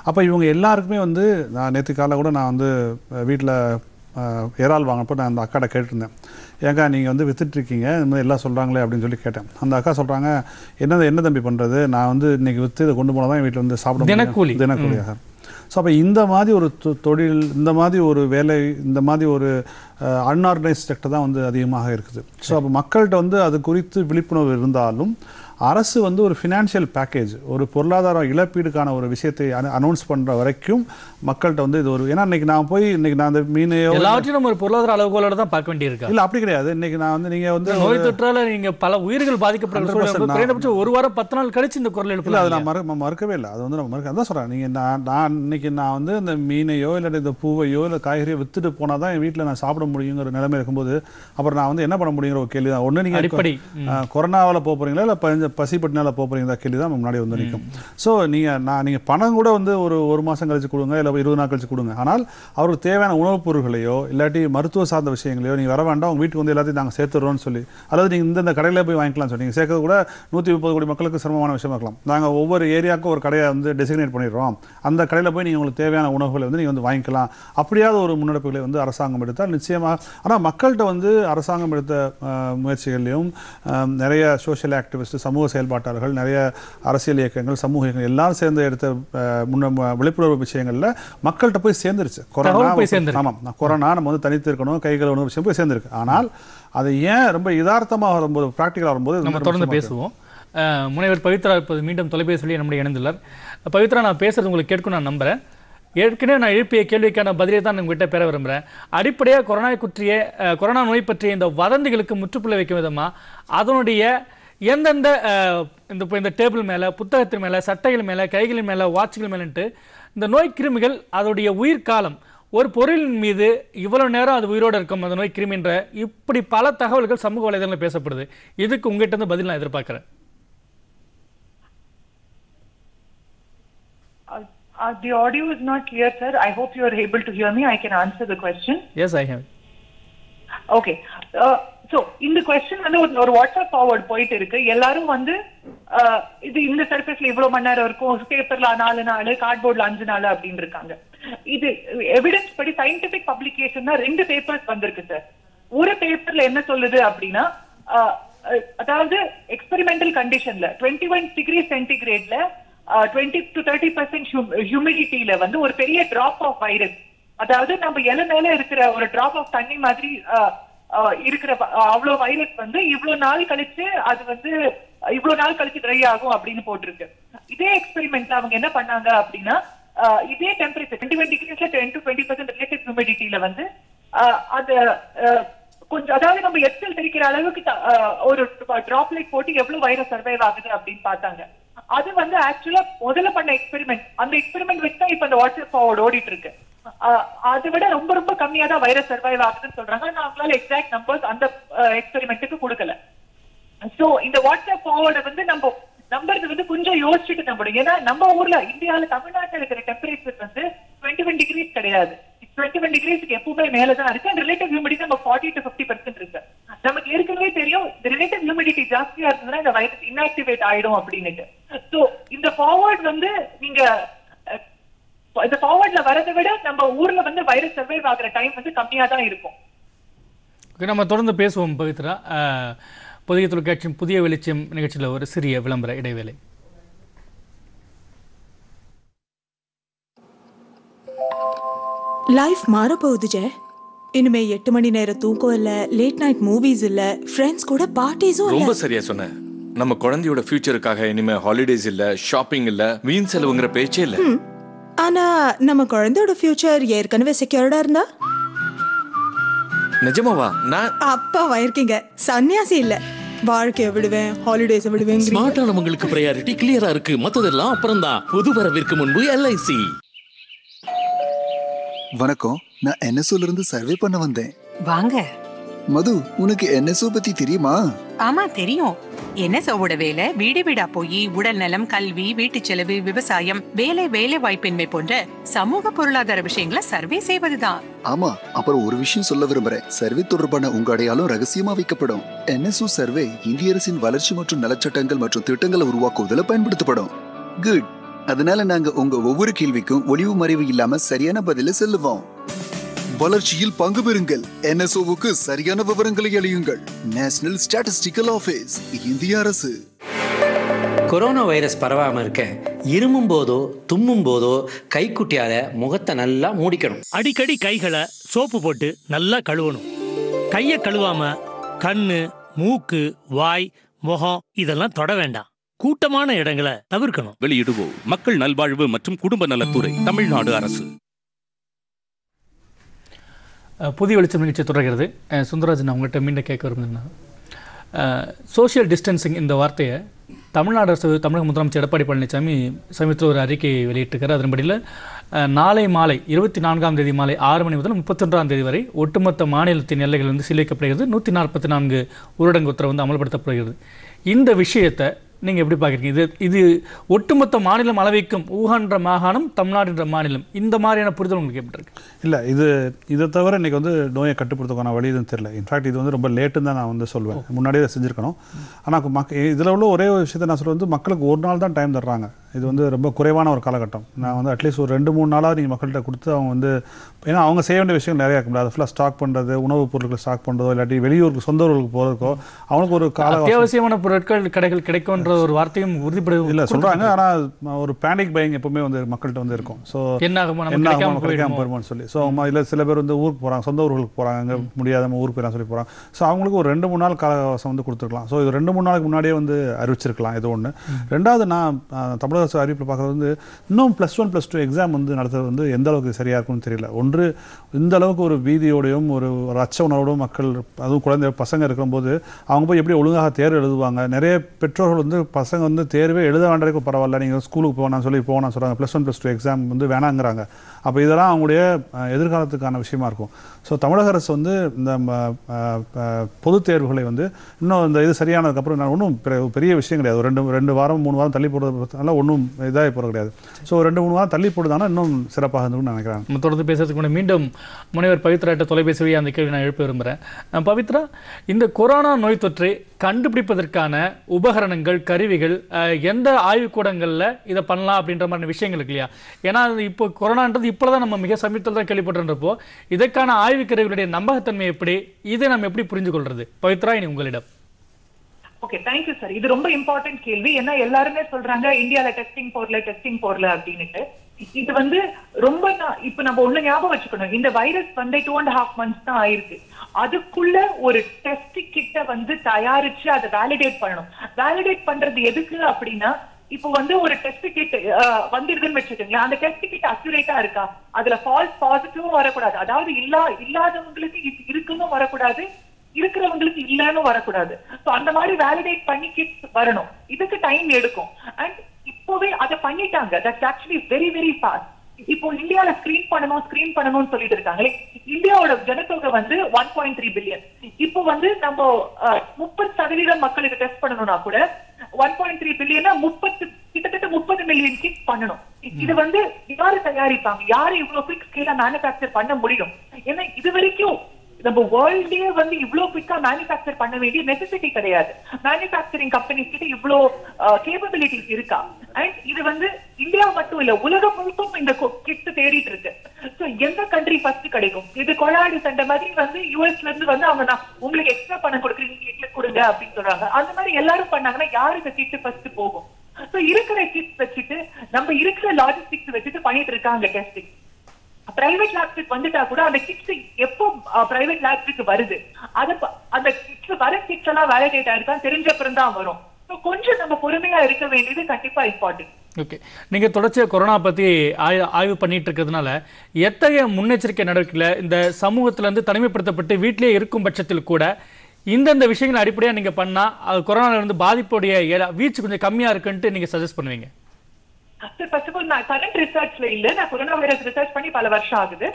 அப்போ இவங்க எல்லாருக்குமே வந்து நான் நேற்று காலைல கூட நான் வந்து வீட்டில் இறால் வாங்கினப்போ நான் அந்த அக்காட்ட கேட்டிருந்தேன். ஏங்க நீங்கள் வந்து வித்துட்ருக்கீங்க இந்த மாதிரி எல்லாம் சொல்கிறாங்களே அப்படின்னு சொல்லி கேட்டேன். அந்த அக்கா சொல்கிறாங்க என்ன என்ன தம்பி பண்ணுறது நான் வந்து இன்னைக்கு விற்று இதை கொண்டு போனால் தான் வீட்டில் வந்து சாப்பிட. தினக்கூலி. தினக்கூலியாக ஸோ அப்போ இந்த மாதிரி ஒரு தொ- தொழில் இந்த மாதிரி ஒரு வேலை இந்த மாதிரி ஒரு அன்ஆர்கனைஸ் செக்டர் தான் வந்து அதிகமாக இருக்குது. ஸோ அப்போ மக்கள்கிட்ட வந்து அது குறித்து விழிப்புணர்வு இருந்தாலும் அரசு வந்து ஒரு ஃபினான்ஷியல் பேக்கேஜ் ஒரு பொருளாதார இழப்பீடுக்கான ஒரு விஷயத்தை அனௌன்ஸ் பண்ற வரைக்கும் மக்கள்கிட்ட வந்து இது ஒரு ஏன்னா இன்னைக்கு நான் போய் இன்னைக்கு நான் அந்த மீனையோ எல்லாவற்றையும் நம்ம ஒரு பொருளாதார அளவுகோலோட தான் பார்க்க வேண்டியிருக்கா. இல்ல அப்படி கிடையாது. இன்னைக்கு நான் வந்து நீங்க வந்து நோய் தொற்றால நீங்க பல உயிர்கள் பாதிக்கப்படுற 100% சூழல் குறைந்தபட்சம் ஒரு வாரம் பத்து நாள் கழிச்சு இந்த குரல் இல்ல எழுப்பலாம் அது நான் மறு மறுக்கவே இல்லை. அது வந்து நம்ம மறுக்க அதான் சொல்றேன். நீங்க நான் நான் இன்னைக்கு நான் வந்து இந்த மீனையோ இல்லாட்டி இந்த பூவையோ இல்லை காய்கறியோ வித்துட்டு போனால் தான் என் வீட்டில் நான் சாப்பிட முடியுங்கிற நிலைமை இருக்கும்போது அப்புறம் நான் வந்து என்ன பண்ண முடியுங்கிற ஒரு கேள்வி தான் ஒன்று நீங்கள் கொரோனாவில் போக போறீங்களா இல்லை பசிப்பட்டினால போக போறீங்களா? கேள்வி தான் முன்னாடி வந்து நிற்கும் ஸோ நீங்கள் நான் நீங்கள் பணம் கூட வந்து ஒரு ஒரு மாதம் கழிச்சு கொடுங்க இல்லை இருபது நாள் கழிச்சு கொடுங்க. ஆனால் அவருக்கு தேவையான உணவுப் பொருட்களையோ இல்லாட்டி மருத்துவ சார்ந்த விஷயங்களையோ நீங்கள் வர வேண்டாம் உங்கள் வீட்டுக்கு வந்து எல்லாத்தையும் நாங்கள் சேர்த்துறோம்னு சொல்லி அதாவது நீங்கள் இந்த இந்த கடையில் போய் வாங்கிக்கலாம் சொல்லி நீங்கள் சேர்க்கறது கூட நூற்றி முப்பது கோடி மக்களுக்கு சிரமமான விஷயமா இருக்கலாம். நாங்கள் ஒவ்வொரு ஏரியாவுக்கும் ஒரு கடையை வந்து டெசிக்னேட் பண்ணிடுறோம். அந்த கடையில் போய் நீங்கள் உங்களுக்கு தேவையான உணவுகளை வந்து நீங்கள் வந்து வாங்கிக்கலாம். அப்படியாவது ஒரு முன்னெடுப்புகளை வந்து அரசாங்கம் எடுத்தால் நிச்சயமாக ஆனால் மக்கள்கிட்ட வந்து அரசாங்கம் எடுத்த முயற்சிகள்லையும் நிறைய சோஷியல் ஆக்டிவிஸ்ட் சமூக செயல்பாட்டாளர்கள் நிறைய அரசியல் இயக்கங்கள் சமூக இயக்கங்கள் எல்லாரும் சேர்ந்து எடுத்த முன்ன விழிப்புணர்வு விஷயங்கள்ல மக்கள்கிட்ட போய் சேர்ந்துருச்சு. தகவல் போய் சேர்ந்திருக்கு. ஆமாம். கொரோனா நம்ம வந்து தனித்து இருக்கணும் கை கழுவணும் விஷயம் போய் சேர்ந்துருக்கு. ஆனால் அது ஏன் ரொம்ப யதார்த்தமாக வரும்போது ப்ராக்டிக்கலாக வரும்போது நம்ம தொடர்ந்து பேசுவோம். முனைவர் பவித்ரா இப்போது மீண்டும் தொலைபேசியிலேயே நம்முடைய இணைந்துள்ளார் பவித்ரா நான் பேசுறது உங்களுக்கு கேட்கும் நான் நம்புறேன். ஏற்கனவே நான் எழுப்பிய கேள்விக்கான பதிலை தான் உங்ககிட்ட பெற விரும்புகிறேன் அடிப்படையாக கொரோனா குற்றிய கொரோனா நோய் பற்றிய இந்த வதந்திகளுக்கு முற்றுப்புள்ளி வைக்கும் விதமாக அதனுடைய எந்தெந்த இந்த இந்த டேபிள் மேலே புத்தகத்தின் மேலே சட்டைகள் மேலே கைகளின் மேலே வாட்சுகள் மேலன்ட்டு இந்த நோய் கிருமிகள் அதோடைய உயிர் காலம் ஒரு பொருளின் மீது இவ்வளவு நேரம் அது உயிரோடு இருக்கும் அந்த நோய் கிருமின்ற இப்படி பல தகவல்கள் சமூக வலைதளங்களில் பேசப்படுது இதுக்கு உங்ககிட்ட இருந்து பதில் நான் எதிர்பார்க்கிறேன் Uh, uh, the audio is not clear, sir. I hope you are able to hear me. I can answer the question. Yes I have Okay. Uh, so இந்த கொஸ்டின் வந்து ஒரு வாட்ஸ்அப் ஃபார்வர்ட் போயிட்டு இருக்கு. எல்லாரும் வந்து இது இந்த சர்ஃபேஸ்ல இவ்வளவு மணி நேரம் இருக்கும். பேப்பர்ல நாலு நாள் கார்ட்போர்ட்ல அஞ்சு நாள் அப்படின்னு இருக்காங்க. இது எவிடன்ஸ் படி சயின்டிபிக் பப்ளிகேஷன் ரெண்டு பேப்பர்ஸ் வந்திருக்கு சார் ஒரு பேப்பர்ல என்ன சொல்லுது அப்படின்னா அதாவது எக்ஸ்பெரிமெண்டல் கண்டிஷன்ல டுவெண்ட்டி ஒன் டிகிரி சென்டிகிரேட்ல டுவெண்ட்டி டு தேர்ட்டி பர்சன்ட் ஹியூமிடிட்டியில வந்து ஒரு பெரிய டிராப் ஆஃப் வைரஸ் அதாவது நம்ம இலை மேல இருக்கிற ஒரு டிராப் ஆஃப் தண்ணி மாதிரி இருக்கிற அவ்வளவு வைரஸ் வந்து இவ்வளவு நாள் கழிச்சு அது வந்து இவ்வளவு நாள் கழிச்சு ட்ரை ஆகும் அப்படின்னு போட்டிருக்கு. இதே எக்ஸ்பெரிமெண்ட்ல அவங்க என்ன பண்ணாங்க அப்படின்னா இதே temperature twenty one டிகிரிஸ்ல ten to twenty percent relative ஹியூமிடிட்டியில வந்து அது கொஞ்சம் அதாவது நம்ம எச்சல் தெரிக்கிற அளவுக்கு ஒரு டிராப்லைட் போட்டு எவ்வளவு வைரஸ் சர்வைவ் ஆகுது அப்படின்னு பார்த்தாங்க. அது வந்து ஆக்சுவலா முதல்ல பண்ண எக்ஸ்பெரிமெண்ட் அந்த எக்ஸ்பெரிமெண்ட் வச்சு தான் இப்ப அந்த வாட்ஸ்அப் ஃபார்வர்ட் ஓடிட்டு இருக்கு அதை விட ரொம்ப ரொம்ப கம்மியா தான் வைரஸ் சர்வைவ் ஆகுதுன்னு சொல்றாங்க. நான் அவங்களால எக்ஸாக்ட் நம்பர்ஸ் அந்த எக்ஸ்பெரிமெண்ட்டுக்கு கொடுக்கல. சோ இந்த வாட்ஸ்அப் ஃபார்வர்டை வந்து நம்ம நம்புறது வந்து கொஞ்சம் யோசிச்சுட்டு நம்பணும் ஏன்னா நம்ம ஊர்ல இந்தியால தமிழ்நாட்டுல இருக்கிற டெம்பரேச்சர் வந்து டுவெண்ட்டி ஒன் டிகிரிஸ் கிடையாது. டுவெண்ட்டி ஒன் டிகிரிஸ்க்கு எப்பவுமே மேலதான் இருக்கு. அண்ட் ரிலேட்டிவ் ஹியூமிடிட்டி நம்ம ஃபார்ட்டி டு ஃபிஃப்டி பர்சன்ட் இருக்கு. நமக்கு ஏற்கனவே தெரியும் இந்த ரிலேட்டிவ் ஹியூமிடிட்டி ஜாஸ்தியா இருந்ததுன்னா இந்த வைரஸ் இன்ஆக்டிவேட் ஆயிடும் அப்படின்னுட்டு. சோ இந்த ஃபார்வர்ட் வந்து நீங்க இந்த ஃபார்வர்ட்ல வரதை விட நம்ம ஊர்ல வந்து வைரஸ் சர்வைவ் ஆகுற டைம் வந்து கம்மியா தான் இருக்கும் நம்ம தொடர்ந்து பேசுவோம் பவித்ரா. புதிய தொலைக்காட்சியின் புதிய வெளிச்சம் நிகழ்ச்சியில் ஒரு சிறிய விளம்பர இடைவேளை. லைஃப் மாறப்போகுது ஜெ இனிமே எட்டு மணி நேரம் தூக்கம் இல்ல லேட் நைட் மூவிஸ் இல்ல ஃப்ரெண்ட்ஸ் கூட பார்ட்டிஸும் இல்ல. ரொம்ப சரியா சொன்ன. நம்ம குழந்தையோட ஃபியூச்சருக்காக இனிமே ஹாலிடேஸ் இல்ல ஷாப்பிங் இல்ல வீண் செலவுங்கிற பேச்சே இல்ல. ஆனா நம்ம குழந்தையோட ஃபியூச்சர் ஏற்கனவே செக்யூர்டா இருந்தா? நிஜமாவா? நான் அப்பாவா இருக்கீங்க சன்னியாசி இல்ல. வாழ்க்கைய விடுவேன் ஹாலிடேஸ் விடுவேன் ஸ்மார்ட்டானவங்களுக்கு ப்ரையாரிட்டி கிளியரா இருக்கு. மத்ததெல்லாம் அப்புறம் தான் புது வரவிற்கு முன்பு எல்ஐசி வணக்கம். நான் என்எஸ்ஓல இருந்து சர்வே பண்ண வந்தேன். வாங்க. மது உனக்கு என்எஸ்ஓ பத்தி தெரியுமா? ஆமா தெரியும். என்எஸ்ஓவோட வேலை? வீடு வீடா போய் உடல் நலம் கல்வி வீட்டு செலவு விவசாயம் வேலை வேலை வாய்ப்பின்மை போன்ற சமூக பொருளாதார விஷயங்களை சர்வே செய்வதுதான். ஆமா அப்புறம் ஒரு விஷயம் சொல்ல விரும்புறேன். சர்வே தொடர்பான உங்க அடையாளம் ரகசியமா வைக்கப்படும். என்எஸ்ஓ சர்வே இந்திய அரசின் வளர்ச்சி மற்றும் நலச்சட்டங்கள் மற்றும் திட்டங்களை உருவாக்குவதில் பயன்படுத்தப்படும். குட் அதனால நாங்க உங்க ஒவ்வொரு கேள்விக்கும் ஒளிவு மறைவு இல்லாம சரியான பதில சொல்லுவோம். வளர்ச்சியில் பங்கு பெறுங்கள். என்எஸ்ஓவுக்கு சரியான விவரங்களை அளியுங்கள். நேஷனல் ஸ்டாட்டிஸ்டிக்கல் ஆபீஸ் இந்திய அரசு. கொரோனா வைரஸ் பரவாம இருக்க இருமும் போதோ தும்மும் போதோ கைக்குட்டியால முகத்தை நல்லா மூடிக்கணும். அடிக்கடி கைகளை சோப்பு போட்டு நல்லா கழுவணும். கையை கழுவாம கண்ணு மூக்கு வாய் முகம் இதெல்லாம் தொட வேண்டாம். கூட்டமான இடங்களை தவிர்க்கணும். வெளியிடுவோம் மக்கள் நல்வாழ்வு மற்றும் குடும்ப நலத்துறை தமிழ்நாடு அரசு. புதிய வெளிச்சம் நிகழ்ச்சி தொடர்கிறது. சுந்தரராஜன் அவங்கள்ட்ட மீண்டும் கேட்க விரும்புகிறேன். சோஷியல் டிஸ்டன்சிங் இந்த வார்த்தையை தமிழ்நாடு அரசு தமிழக முதலமைச்சர் எடப்பாடி பழனிசாமி சமீபத்தில் ஒரு அறிக்கை வெளியிட்டிருக்காரு அதன்படியில் நாளை மாலை இருபத்தி நான்காம் தேதி மாலை ஆறு மணி முதல் முப்பத்தொன்றாம் தேதி வரை ஒட்டுமொத்த மாநிலத்தின் எல்லைகள் வந்து சீலிக்கப்படுகிறது நூற்றி நாற்பத்தி நான்கு ஊரடங்கு உத்தரவு வந்து அமல்படுத்தப்படுகிறது. இந்த விஷயத்தை நீங்கள் எப்படி பார்க்குறீங்க? இது இது ஒட்டுமொத்த மாநிலம் அளவைக்கும் ஊகான்ற மாகாணம் தமிழ்நாடுன்ற மாநிலம். இந்த மாதிரியான புரிதல் உங்களுக்கு எப்படி இருக்கு? இல்லை இது இதை தவிர இன்னைக்கு வந்து நோயை கட்டுப்படுத்துக்கான வழி எதுவும் தெரியல. இன்ஃபேக்ட் இது வந்து ரொம்ப லேட்டுன்னு தான் நான் வந்து சொல்லுவேன் முன்னாடியே செஞ்சுருக்கணும். ஆனால் மக்க இதில் உள்ள ஒரே ஒரு விஷயத்தை நான் சொல்றது வந்து மக்களுக்கு ஒரு நாள் தான் டைம் தர்றாங்க. இது வந்து ரொம்ப குறைவான ஒரு காலகட்டம். நான் வந்து அட்லீஸ்ட் ஒரு ரெண்டு மூணு நாளாக நீங்கள் மக்கள்கிட்ட கொடுத்து அவங்க வந்து ஏன்னா அவங்க செய்ய வேண்டிய விஷயங்கள் நிறையா இருக்கும் அதை ஃபுல்லாக ஸ்டாக் பண்ணுறது உணவுப் பொருட்கள் ஸ்டாக் பண்ணுறதோ இல்லாட்டி வெளியூருக்கு சொந்த ஊருக்கு போகிறதுக்கோ அவனுக்கு ஒரு கால அத்தியாவசியமான பொருட்கள் கடைகள் கிடைக்கும்ன்ற ஒரு வார்த்தையும் உறுதிப்பட இல்ல சொல்றாங்க. ஆனா ஒரு பேனிக் பையிங் எப்பவுமே வந்து மக்கள்கிட்ட வந்து இருக்கும். ஸோ என்ன ஆகுமோ என்ன கிடைக்காம ஆகுமோ கிடைக்காம போயிடுமோ. போயிருமோன்னு சொல்லி. ஸோ இல்ல சில பேர் வந்து ஊருக்கு போறாங்க சொந்த ஊர்களுக்கு போறாங்க. அங்க முடியாதவங்க ஊருக்கு போயிடலாம் சொல்லி போறாங்க. ஸோ அவங்களுக்கு ஒரு ரெண்டு மூணு நாள் கால அவகாசம் வந்து கொடுத்துருக்கலாம். ஸோ இது ரெண்டு மூணு நாளுக்கு முன்னாடியே வந்து அறிவிச்சிருக்கலாம் இது ஒண்ணு. ரெண்டாவது நான் அஹ், தமிழக அறிவிப்பில் பார்க்குறது வந்து இன்னும் plus one plus two exam வந்து நடத்துறது வந்து எந்த அளவுக்கு சரியா இருக்கும்னு தெரியல. ஒன்று இந்த அளவுக்கு ஒரு பீதியோடையும் ஒரு ரச்ச அச்ச உணர்வோடும் மக்கள் அதுவும் குழந்தை பசங்க இருக்கும்போது அவங்க போய் எப்படி ஒழுங்காக தேர்வு எழுதுவாங்க? நிறைய பெற்றோர்கள் வந்து பசங்க வந்து தேர்வே எழுத வேண்டியதுக்கு பரவாயில்ல நீங்கள் ஸ்கூலுக்கு போகணும் சொல்லி போகணும் சொல்கிறாங்க plus one plus two exam வந்து வேணாங்கிறாங்க. அப்போ இதெல்லாம் அவங்களுடைய எதிர்காலத்துக்கான விஷயமா இருக்கும். ஸோ தமிழக அரசு வந்து இந்த ம, பொதுத் தேர்வுகளை வந்து இன்னும் இந்த இது சரியானதுக்கப்புறம் நான் ஒன்றும் பெரிய விஷயம் கிடையாது. ரெண்டு ரெண்டு வாரம் மூணு வாரம் தள்ளி போடுறதுனால ஒன்றும் ஒன்றும் இதாக போகிறது கிடையாது. ஸோ ரெண்டு மூணு வாரம் தள்ளி போடுதானா இன்னும் சிறப்பாக இருந்துன்னு நினைக்கிறேன். தொடர்ந்து பேசுறதுக்கு முன்னாடி மீண்டும் முனைவர் பவித்ராட்ட தொலைபேசி வழியாக அந்த கேள்வி நான் எழுப்ப விரும்புகிறேன் பவித்ரா இந்த கொரோனா நோய் தொற்றை கண்டுபிடிப்பதற்கான உபகரணங்கள் கருவிகள் எந்த ஆய்வுக்கூடங்களில் இதை பண்ணலாம் அப்படின்ற மாதிரி விஷயங்கள் இருக்கு இல்லையா? ஏன்னா இப்போ கொரோனான்றது இப்போ தான் நம்ம மிக சமீபத்தில் தான் கேள்விப்பட்டிருந்தப்போ இதற்கான ஆய்வு கருவிகளுடைய நம்பகத்தன்மை எப்படி இதை நம்ம எப்படி புரிஞ்சு கொள்றது பவித்ரா இனி உங்களிடம். ஓகே தேங்க்யூ சார் இது ரொம்ப இம்பார்ட்டன்ட் கேள்வி. ஏன்னா எல்லாருமே சொல்றாங்க இந்தியால டெஸ்டிங் போடல டெஸ்டிங் போடல அப்படின்னுட்டு. இது வந்து ரொம்ப இப்ப நம்ம ஒண்ணு ஞாபகம் வச்சுக்கணும். இந்த வைரஸ் வந்து டூ அண்ட் ஹாஃப் மந்த்ஸ் தான் ஆயிருக்கு. அதுக்குள்ள ஒரு டெஸ்ட் கிட்ட வந்து தயாரிச்சு அதை வேலிடேட் பண்ணணும். வேலிடேட் பண்றது எதுக்கு அப்படின்னா இப்போ வந்து ஒரு டெஸ்ட் கிட் வந்துருதுன்னு வச்சுக்கோங்களேன். அந்த டெஸ்ட் கிட் அக்யூரேட்டா இருக்கா? அதுல ஃபால்ஸ் பாசிட்டிவும் வரக்கூடாது. அதாவது இல்லா இல்லாதவங்களுக்கு இருக்குன்னு வரக்கூடாது. இருக்கிறவங்களுக்கு இல்லன்னு வரக்கூடாது. அந்த மாதிரி வேலிடேட் பண்ணி கிட்ஸ் வரணும். இதுக்கு டைம் எடுக்கும். அண்ட் இப்போவே அதை பண்ணிட்டாங்க. That's actually very very fast இப்போ இந்தியால ஸ்கிரீன் பண்ணணும் ஸ்கிரீன் பண்ணணும்னு சொல்லிட்டு இருக்காங்களே இந்தியாவோட ஜனத்தொகை வந்து ஒன் பாயிண்ட் த்ரீ பில்லியன் இப்போ வந்து நம்ம முப்பது சதவீதம் மக்களுக்கு டெஸ்ட் பண்ணணும்னா கூட ஒன் பாயிண்ட் த்ரீ பில்லியனா முப்பத்து கிட்டத்தட்ட முப்பது மில்லியன் கிட் பண்ணணும். இது வந்து யாரு தயாரிப்பாங்க? யாரு இவ்வளவு குவிக் ஸ்கேலா மேனுஃபேக்சர் பண்ண முடியும்? ஏன்னா இது வரைக்கும் நம்ம வேர்ல்டே வந்து இவ்ளோ குவிக்கா மேனுஃபேக்சர் பண்ண வேண்டிய நெசசிட்டி கிடையாது. மேனுஃபேக்சரிங் கம்பெனிஸ் கிட்ட இவ்ளோ கேப்பபிலிட்டிஸ் இருக்கா? அண்ட் இது வந்து இந்தியா மட்டும் இல்ல உலகம் முழுக்கும் இந்த கிட் தேடிட்டு இருக்கு. சோ எந்த கண்ட்ரி ஃபர்ஸ்ட் கிடைக்கும்? இது கொலாடி சண்டை மாதிரி வந்து யூஎஸ்ல இருந்து வந்து அவங்க நான் உங்களுக்கு எக்ஸ்ட்ரா பணம் கொடுக்குறீங்க கிட்ட கொடுங்க அப்படின்னு சொல்றாங்க. அந்த மாதிரி எல்லாரும் பண்ணாங்கன்னா யாரு இந்த கிட் ஃபர்ஸ்ட் போகும்? சோ இருக்கிற கிட்ஸ் வச்சுட்டு நம்ம இருக்கிற லாஜிஸ்டிக்ஸ் வச்சுட்டு பண்ணிட்டு இருக்காங்க டெஸ்டிங் பிரைவேட் லேப்ஸ்க்கு வந்துட்டா கூட அந்த கிட்ஸ் எப்போ பிரைவேட் லேப்ஸ்க்கு வருது? அது அந்த கிட்ஸ் வர கிட்ஸ் எல்லாம் வேலிடேட் ஆயிருக்கான்னு தெரிஞ்ச அப்புறம் தான் வரும். கொஞ்சம் நம்ம பொறுமையா இருக்க வேண்டியது கண்டிப்பா இம்பார்ட்டன்ட் ஓகே நீங்கள் தொடர்ச்சியாக கொரோனா பற்றி ஆய் ஆய்வு பண்ணிட்டு இருக்கிறதுனால எத்தகைய முன்னெச்சரிக்கை நடவடிக்கையில் இந்த சமூகத்திலேருந்து தனிமைப்படுத்தப்பட்டு வீட்டிலேயே இருக்கும் பட்சத்தில் கூட இந்தந்த விஷயங்களை அடிப்படையாக நீங்கள் பண்ணால் அது கொரோனாவிலிருந்து பாதிப்புடைய வீச்சு கொஞ்சம் கம்மியாக இருக்குன்ட்டு நீங்கள் சஜஸ்ட் பண்ணுவீங்க? ஃபர்ஸ்ட் ஆஃப் ஆல் நான் கரண்ட் ரிசர்ச்ல இல்ல. நான் கொரோனா வைரஸ் ரிசர்ச் பண்ணி பல வருஷம் ஆகுது.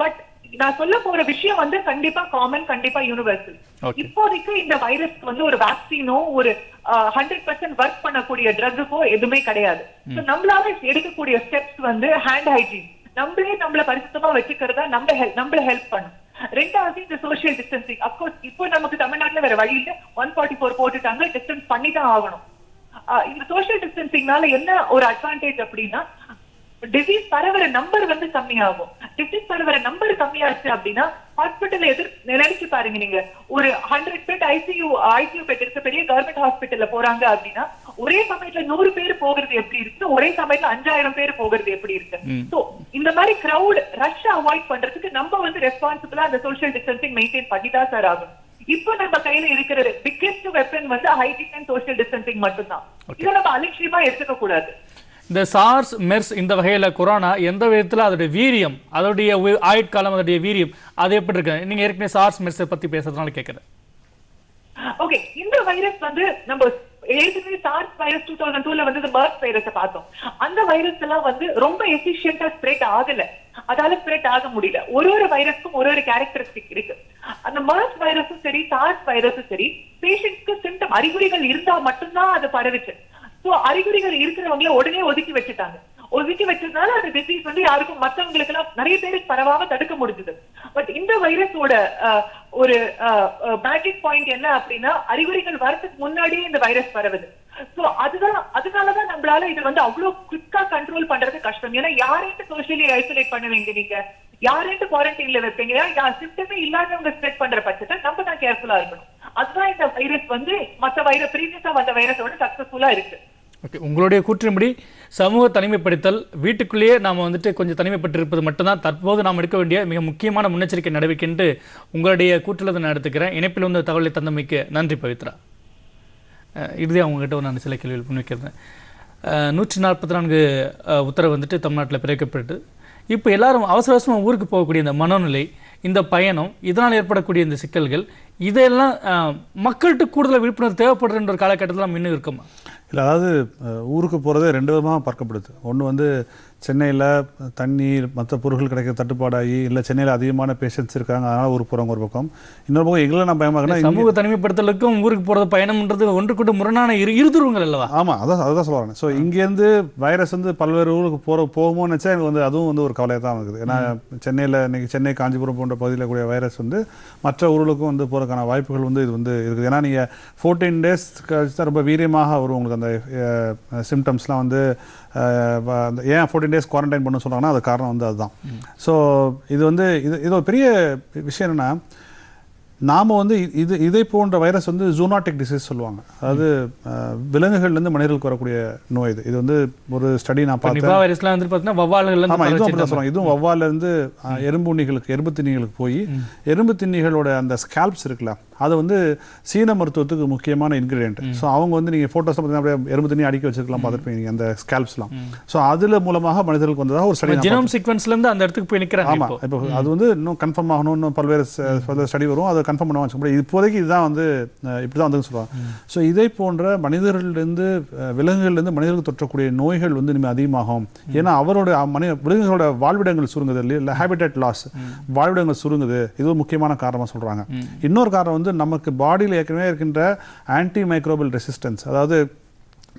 பட் நான் சொல்ல போற விஷயம் வந்து கண்டிப்பா காமன் கண்டிப்பா யூனிவர்சல். இப்போதைக்கு இந்த வைரஸ்க்கு வந்து ஒரு வேக்சினோ ஒரு ஹண்ட்ரட் பர்சன்ட் ஒர்க் பண்ணக்கூடிய ட்ரக்குக்கோ எதுவுமே கிடையாது. நம்மளால எடுக்கக்கூடிய ஸ்டெப்ஸ் வந்து ஹேண்ட் ஹைஜீன் நம்மளே நம்மள பரிசுத்தமா வச்சுக்கிறதா நம்ம நம்மள ஹெல்ப் பண்ணும். ரெண்டாவது இந்த சோஷியல் டிஸ்டன்சிங் அப்கோர்ஸ் இப்போ நமக்கு தமிழ்நாட்டுல வேற வழி இல்ல. ஒன் ஃபார்ட்டி ஃபோர் போட்டுட்டாங்க டிஸ்டன்ஸ் பண்ணி தான் ஆகணும் இந்த சோஷியல் டிஸ்டன்சிங்னால என்ன ஒரு அட்வான்டேஜ் அப்படின்னா டிசீஸ் பரவற நம்பர் வந்து கம்மியாகும். டிசீஸ் பரவற நம்பர் கம்மியாச்சு அப்படின்னா ஹாஸ்பிட்டல் எதிர் நினைச்சு பாருங்க நீங்க. ஒரு hundred bed ICU ICU bed இருக்க பெரிய கவர்மெண்ட் ஹாஸ்பிட்டல்ல போறாங்க அப்படின்னா ஒரே சமயத்துல நூறு பேர் போகிறது எப்படி இருக்கு ஒரே சமயத்துல அஞ்சாயிரம் பேர் போகிறது எப்படி இருக்கு? சோ இந்த மாதிரி கிரவுட் ரஷ் அவாய்ட் பண்றதுக்கு நம்ம வந்து ரெஸ்பான்சிபிளா அந்த சோஷியல் டிஸ்டன்சிங் மெயின்டைன் பண்ணி தான் சார் ஆகும் இப்போ நம்ம கையில இருக்கிற பிக்கெஸ்ட் வெப்பன் வந்து ஹைஜீன் அண்ட் சோஷியல் டிஸ்டன்சிங் மட்டும்தான். இதை நம்ம அலட்சியமா எடுத்துக்க கூடாது இந்த சார்ஸ் மெர்ஸ் இந்த வகையில் கொரோனா எந்த விதத்தில் அதோடைய வீரியம் அதோடைய ஆயுட்காலம் அதோடைய வீரியம் அது எப்படி இருக்கு? நீங்க ஏற்கனவே சார்ஸ் மெர்ஸ் பத்தி பேசுறதுனால கேட்குறேன் ஓகே இந்த வைரஸ் வந்து நம்ம ஏற்கனவே சார்ஸ் வைரஸ் டூ தௌசண்ட் டூல வந்து பர்த் வைரஸை பார்த்தோம். அந்த வைரஸ் எல்லாம் வந்து ரொம்ப எஃபிஷியன்டா ஸ்ப்ரெட் ஆகல. அதால ஸ்ப்ரெட் ஆக முடியல. ஒரு ஒரு வைரஸ்க்கும் ஒரு ஒரு கேரக்டரிஸ்டிக் இருக்கு. அந்த மர்ஸ் வைரஸும் சரி சார்ஸ் வைரஸும் சரி பேஷண்ட்ஸ்க்கு சிம்டம் அறிகுறிகள் இருந்தா மட்டும்தான் அது பரவிச்சு. சோ அறிகுறிகள் இருக்கிறவங்கள உடனே ஒதுக்கி வச்சுட்டாங்க. ஒதுக்கி வச்சதுனால அந்த டிசீஸ் வந்து யாருக்கும் மத்தவங்களுக்கு எல்லாம் நிறைய பேருக்கு பரவாம தடுக்க முடிஞ்சது. பட் இந்த வைரஸோட ஒரு மேஜிக் பாயிண்ட் என்ன அப்படின்னா அறிகுறிகள் வரதுக்கு முன்னாடியே இந்த வைரஸ் பரவுது. சோ அதுதான் அதனாலதான் நம்மளால இது வந்து அவ்வளவு குவிக்கா கண்ட்ரோல் பண்றது கஷ்டம். ஏன்னா யாரையும் சோசியலி ஐசோலேட் பண்ணுவீங்க நீங்க யாரையும் குவாரண்டைன்ல வைப்பீங்க. சிம்டமே இல்லாதவங்க ஸ்ப்ரெட் பண்ற பட்சத்தை நம்ம தான் கேர்ஃபுல்லா இருக்கணும். அதுதான் இந்த வைரஸ் வந்து மத்த வைரஸ் ப்ரீவியஸா வந்த வைரஸோட சக்சஸ்ஃபுல்லா இருக்கு. ஓகே உங்களுடைய கூற்றின்படி சமூக தனிமைப்படுத்தல் வீட்டுக்குள்ளேயே நாம் வந்துட்டு கொஞ்சம் தனிமைப்பட்டிருப்பது மட்டும்தான். தற்போது நாம் எடுக்க வேண்டிய மிக முக்கியமான முன்னெச்சரிக்கை நடவடிக்கைன்ட்டு உங்களுடைய கூற்றில் நான் எடுத்துக்கிறேன். இணைப்பில் வந்து தகவலை தந்தமைக்கு நன்றி பவித்ரா. அஹ் இறுதியாக உங்ககிட்ட ஒரு நான் சில கேள்விகள் முன்வைக்கிறேன். நூற்றி நாற்பத்தி நான்கு உத்தரவு வந்துட்டு தமிழ்நாட்டில் பிறக்கப்பட்டு இப்போ எல்லாரும் அவசர அவசரமாக ஊருக்கு போகக்கூடிய இந்த மனோநிலை இந்த பயணம் இதனால் ஏற்படக்கூடிய இந்த சிக்கல்கள் இதையெல்லாம் மக்கள்கிட்ட கூடுதல் விழிப்புணர்வு தேவைப்படுற ஒரு காலகட்டத்தில் நம்ம இன்னும் இருக்கோமா? இல்லை அதாவது ஊருக்கு போகிறதே ரெண்டு விதமாக பார்க்கப்படுது. ஒன்று வந்து சென்னையில் தண்ணீர் மற்ற பொருட்கள் கிடைக்கிற தட்டுப்பாடாகி இல்லை சென்னையில் அதிகமான பேஷண்ட்ஸ் இருக்காங்க அதனால் ஊருக்கு போகிறவங்க ஒரு பக்கம். இன்னொரு பக்கம் எங்களை நான் பயமாகனா சமூக தனிமைப்படுத்தலுக்கும் ஊருக்கு போறது பயணம்ன்றது ஒன்றுக்குண்டு முரணான இரு இருதுருவங்கள் அல்லவா? ஆமாம் அதான் அதுதான் சொல்ல வரேன். ஸோ இங்கேருந்து வைரஸ் வந்து பல்வேறு ஊருக்கு போகிற போகுமோன்னு நினச்சா எனக்கு வந்து அதுவும் வந்து ஒரு கவலையாக தான் இருக்குது. ஏன்னா சென்னையில் இன்னைக்கு சென்னை காஞ்சிபுரம் போன்ற பகுதியில் கூடிய வைரஸ் வந்து மற்ற ஊர்களுக்கும் வந்து போகிறதுக்கான வாய்ப்புகள் வந்து இது வந்து இருக்குது. ஏன்னா நீங்கள் ஃபோர்டீன் டேஸ் கழிச்சு தான் ரொம்ப வீரியமாக வரும் உங்களுக்கு அந்த சிம்டம்ஸ்லாம் வந்து ஏன் ஃபோர்டீன் டேஸ் குவாரண்டைன் பண்ண சொல்கிறாங்கன்னா அது காரணம் வந்து அதுதான். ஸோ இது வந்து இது இது ஒரு பெரிய விஷயம் என்னென்னா நாம வந்து இது இதை போன்ற வைரஸ் வந்து ஜூனாட்டிக் டிசீஸ் சொல்லுவாங்க. அதாவது விலங்குகள்லேருந்து மனிதர்களுக்கு வரக்கூடிய நோய் இது. இது வந்து ஒரு ஸ்டடி நான் பார்த்தேன். வைரஸ்லாம் வந்து பார்த்தீங்கன்னா வவ்வால்கள்ல ஆமா இருந்து இதுவும் அப்படிதான் சொல்லுவாங்க இதுவும் அஹ், எறும்பு உண்ணிகளுக்கு எறும்பு திண்ணிகளுக்கு போய் எறும்பு திண்ணிகளோட அந்த ஸ்கேல்ப்ஸ் இருக்குல்ல அது வந்து சீன மருத்துவத்துக்கு முக்கியமான இன்கிரியன்ட் ஸோ அவங்க வந்து நீங்கள் ஃபோட்டோஸ் பார்த்தீங்கன்னா எறும்பு தண்ணி அடிக்க வச்சிருக்கலாம் பார்த்துருப்பீங்க அந்த ஸ்கேல்ப்ஸ்லாம் ஸோ அதுல மூலமாக மனிதர்களுக்கு வந்ததாக ஒரு ஸ்டடி ஜெனோம் சீக்வன்ஸ்ல இருந்து அந்த இடத்துக்கு போய் நிக்கிறாங்க ஆமா. இப்போ. அது வந்து இன்னும் கன்ஃபார்ம் ஆகணும் இன்னும் பல்வேறு ஸ்டடி வரும். அதை கன்ஃபார்ம் பண்ணுவாங்க வச்சுக்கோங்க. இப்போதைக்கு இதுதான் வந்து அஹ், இப்படிதான் வந்து சொல்லுவாங்க ஸோ இதை போன்ற மனிதர்களிலிருந்து விலங்குகள்லேருந்து மனிதர்களுக்கு தொற்றக்கூடிய நோய்கள் வந்து இனிமேல் அதிகமாகும். ஏன்னா அவரோட மனித விலங்குகளோட வாழ்விடங்கள் சுருங்குது இல்லை ஹேபிடேட் லாஸ் வாழ்விடங்கள் சுருங்குது. இது ஒரு முக்கியமான காரணமாக சொல்றாங்க. இன்னொரு காரணம் வந்து நமக்கு பாடியில் ஏற்கனவே இருக்கின்ற ஆன்டி மைக்ரோபல் ரெசிஸ்டன்ஸ் அதாவது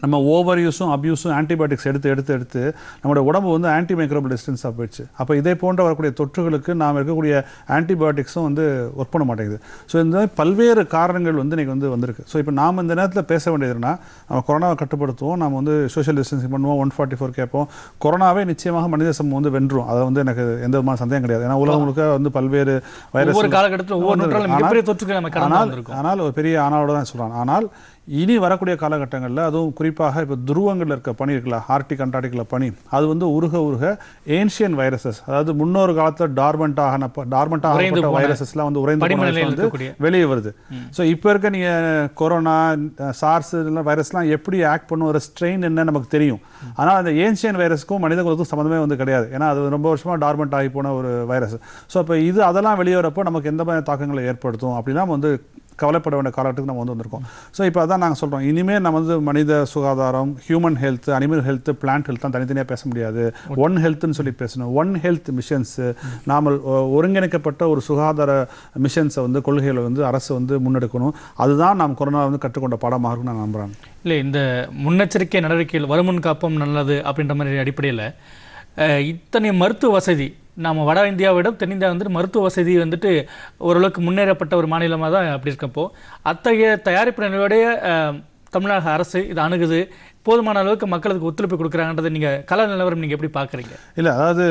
நம்ம ஓவர் யூஸும் அப்யூஸும் ஆன்டிபயோட்டிக்ஸ் எடுத்து எடுத்து எடுத்து நம்மளோட உடம்பு வந்து ஆன்டி மைக்ரோபியல் ரெசிஸ்டன்ஸாக போயிடுச்சு. அப்போ இதே போன்ற வரக்கூடிய தொற்றுகளுக்கு நாம் இருக்கக்கூடிய ஆன்டிபயோட்டிக்ஸும் வந்து ஒர்க் பண்ண மாட்டேங்குது. ஸோ இந்த பல்வேறு காரணங்கள் வந்து இன்னைக்கு வந்து வந்திருக்கு. ஸோ இப்போ நாம் இந்த நேரத்தில் பேச வேண்டியதுன்னா நம்ம கொரோனாவை கட்டுப்படுத்துவோம் நம்ம வந்து சோஷியல் டிஸ்டன்சிங் பண்ணுவோம் ஒன் ஃபார்ட்டி ஃபோர் கேட்போம். கொரோனாவே நிச்சயமாக மனித சமூகம் வந்து வென்றும் அதை வந்து எனக்கு எந்த விதமான சந்தேகம் கிடையாது. ஏன்னா உலகம் முழுக்க வந்து பல்வேறு வைரஸ் கடந்து ஆனால் ஒரு பெரிய ஆனாலோட தான் சொல்றாங்க ஆனால் இனி வரக்கூடிய காலகட்டங்களில் அதுவும் குறிப்பாக இப்போ துருவங்களில் இருக்க பனி இருக்குல்ல ஆர்டிக் அண்டார்டிக்கில் பனி அது வந்து உருக உருக ஏன்ஷியன் வைரஸஸ் அதாவது முன்னொரு காலத்தில் டார்மெண்ட் ஆகின டார்மெண்ட் ஆகப்பட்ட வைரஸஸ்லாம் வந்து உறைந்து வந்து. வெளியே வருது. ஸோ இப்போ இருக்க நீங்கள் கொரோனா சார்ஸ் இதெல்லாம் வைரஸ்லாம் எப்படி ஆக்ட் பண்ணும் ஒரு ஸ்ட்ரெயின் என்ன நமக்கு தெரியும். ஆனால் அந்த ஏன்ஷியன் வைரஸ்க்கும் மனித குலத்துக்கும் சம்மந்தமே வந்து கிடையாது. ஏன்னா அது ரொம்ப வருஷமா டார்மெண்ட் ஆகி போன ஒரு வைரஸ் ஸோ இப்போ இது அதெல்லாம் வெளியே வரப்போ நமக்கு எந்த மாதிரி தாக்கங்களை ஏற்படுத்தும் அப்படின்னா வந்து கவலைப்பட வேண்டிய காலகட்டத்துக்கு நம்ம வந்து வந்திருக்கோம். ஸோ இப்போ அதான் நாங்கள் சொல்கிறோம் இனிமேல் நம்ம வந்து மனித சுகாதாரம் human health animal health plant health தான் தனித்தனியாக பேச முடியாது. ஒன் ஹெல்த்னு சொல்லி பேசணும். ஒன் ஹெல்த் மிஷன்ஸு நாம் ஒருங்கிணைக்கப்பட்ட ஒரு சுகாதார மிஷன்ஸை வந்து கொள்கைகளை வந்து அரசு வந்து முன்னெடுக்கணும். அதுதான் நாம் கொரோனா வந்து கற்றுக்கொண்ட பாடமாக இருக்கும்னு நான் நம்புகிறேன் இல்லை இந்த முன்னெச்சரிக்கை நடவடிக்கைகள் வருமுன் காப்பம் நல்லது அப்படின்ற மாதிரி அடிப்படையில் இத்தனை மருத்துவ வசதி நம்ம வட இந்தியாவை விட தென்னிந்தியா வந்துட்டு மருத்துவ வசதி வந்துட்டு ஓரளவுக்கு முன்னேறப்பட்ட ஒரு மாநிலமாக தான் அப்படி இருக்கப்போ அத்தகைய தயாரிப்பு நிலையோடைய தமிழக அரசு இது அணுகுது. போதுமான அளவுக்கு மக்களுக்கு ஒத்துழைப்பு கொடுக்குறாங்கன்றதை நீங்கள் கல நிலவரம் நீங்கள் எப்படி பார்க்குறீங்க? இல்லை அதாவது